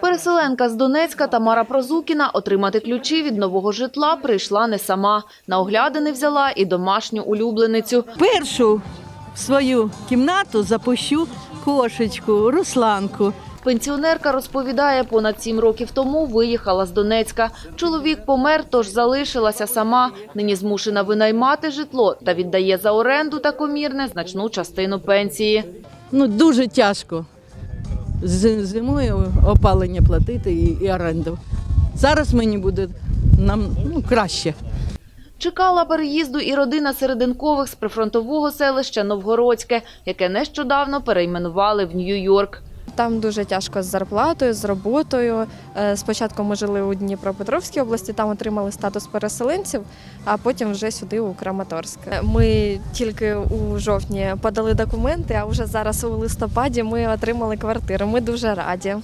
Переселенка з Донецька Тамара Прозукіна отримати ключі від нового житла прийшла не сама. На оглядини взяла і домашню улюбленицю. Першу в свою кімнату запущу кошечку, Русланку. Пенсіонерка розповідає, понад сім років тому виїхала з Донецька. Чоловік помер, тож залишилася сама. Нині змушена винаймати житло та віддає за оренду та комірне значну частину пенсії. Ну, дуже тяжко зимою опалення платити і, і оренду. Зараз мені буде нам ну, краще. Чекала переїзду і родина Серединкових з прифронтового селища Новгородське, яке нещодавно перейменували в Нью-Йорк. Там дуже тяжко з зарплатою, з роботою. Е, Спочатку ми жили у Дніпропетровській області, там отримали статус переселенців, а потім вже сюди у Краматорськ. Е, Ми тільки у жовтні подали документи, а вже зараз у листопаді ми отримали квартиру. Ми дуже раді.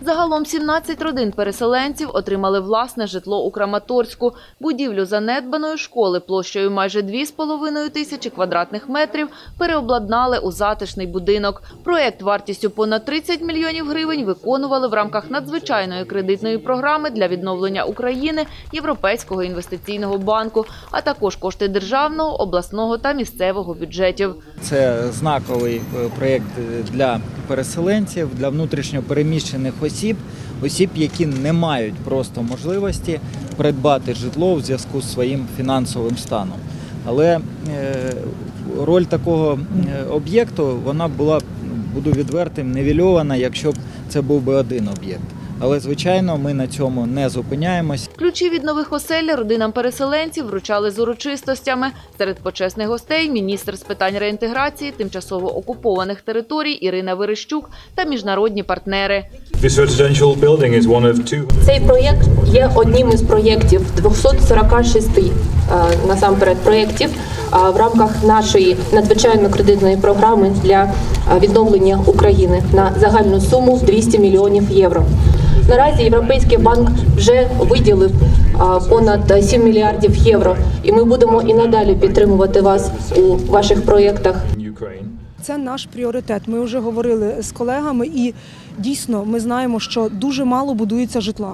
Загалом 17 родин переселенців отримали власне житло у Краматорську. Будівлю занедбаної школи площею майже 2,5 тисячі квадратних метрів переобладнали у затишний будинок. Проєкт вартістю понад 30 мільйонів гривень виконували в рамках надзвичайної кредитної програми для відновлення України Європейського інвестиційного банку, а також кошти державного, обласного та місцевого бюджетів. Це знаковий е, проєкт для переселенців, для внутрішньо переміщених осіб, осіб, які не мають просто можливості придбати житло в зв'язку з своїм фінансовим станом. Але е, роль такого е, об'єкту вона була, буду відвертим, невільована, якщо б це був би один об'єкт. Але звичайно, ми на цьому не зупиняємось. Ключі від нових осель родинам переселенців вручали з урочистостями. Серед почесних гостей міністр з питань реінтеграції тимчасово окупованих територій Ірина Верещук та міжнародні партнери. Цей проєкт є одним із проєктів 246 е, насамперед проєктів е, в рамках нашої надзвичайно кредитної програми для е, відновлення України на загальну суму 200 мільйонів євро. Наразі Європейський банк вже виділив е, понад 7 мільярдів євро, і ми будемо і надалі підтримувати вас у ваших проєктах. Це наш пріоритет. Ми вже говорили з колегами, і дійсно ми знаємо, що дуже мало будується житла.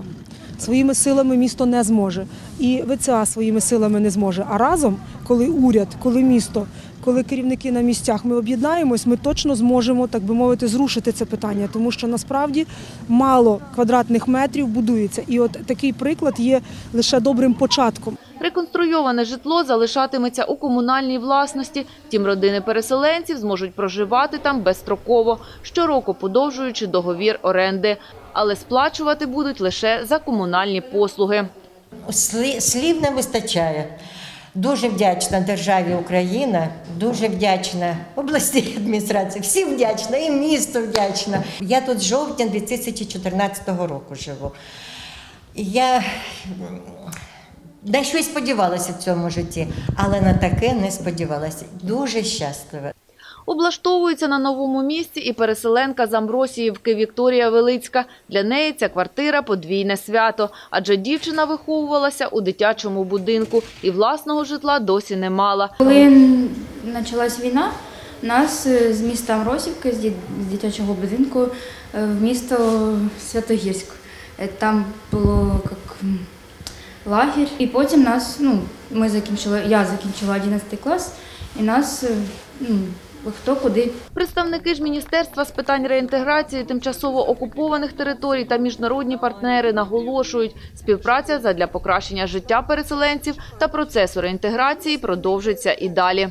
Своїми силами місто не зможе, і ВЦА своїми силами не зможе. А разом, коли уряд, коли місто, коли керівники на місцях, ми об'єднаємось, ми точно зможемо, так би мовити, зрушити це питання, тому що насправді мало квадратних метрів будується. І от такий приклад є лише добрим початком. Реконструйоване житло залишатиметься у комунальній власності. Втім, родини переселенців зможуть проживати там безстроково, щороку подовжуючи договір оренди. Але сплачувати будуть лише за комунальні послуги. Слів не вистачає. Дуже вдячна державі Україна, дуже вдячна обласній адміністрації, всім вдячна, і місто вдячна. Я тут жовтня 2014 року живу. Я на щось сподівалася в цьому житті, але на таке не сподівалася. Дуже щаслива. Облаштовується на новому місці і переселенка з Амбросіївки Вікторія Велицька. Для неї ця квартира – подвійне свято, адже дівчина виховувалася у дитячому будинку і власного житла досі не мала. Коли почалась війна, нас е, з міста Амросівки, з дитячого будинку, е, в місто Святогірськ. Е, Там було як лагерь. І потім нас, ну, ми закінчили, я закінчила 11 клас, і нас, ну, хто куди Представники ж Міністерства з питань реінтеграції тимчасово окупованих територій та міжнародні партнери наголошують, співпраця задля покращення життя переселенців та процесу реінтеграції продовжиться і далі.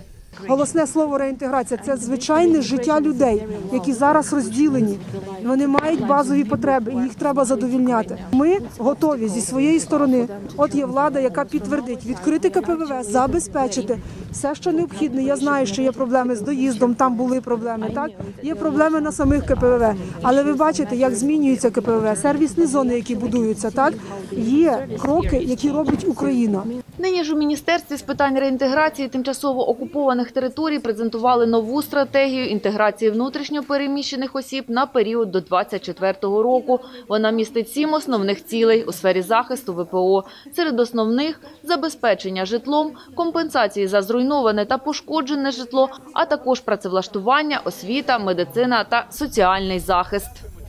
Голосне слово реінтеграція це звичайне життя людей, які зараз розділені. Вони мають базові потреби, їх треба задовільняти. Ми готові зі своєї сторони. От є влада, яка підтвердить відкрити КПВВ, забезпечити все, що необхідне. Я знаю, що є проблеми з доїздом, там були проблеми. Так є проблеми на самих КПВВ. Але ви бачите, як змінюються КПВВ, сервісні зони, які будуються. Так є кроки, які робить Україна. Нині ж у Міністерстві з питань реінтеграції тимчасово окупованих територій презентували нову стратегію інтеграції внутрішньо переміщених осіб на період до 2024 року. Вона містить сім основних цілей у сфері захисту ВПО. Серед основних – забезпечення житлом, компенсації за зруйноване та пошкоджене житло, а також працевлаштування, освіта, медицина та соціальний захист.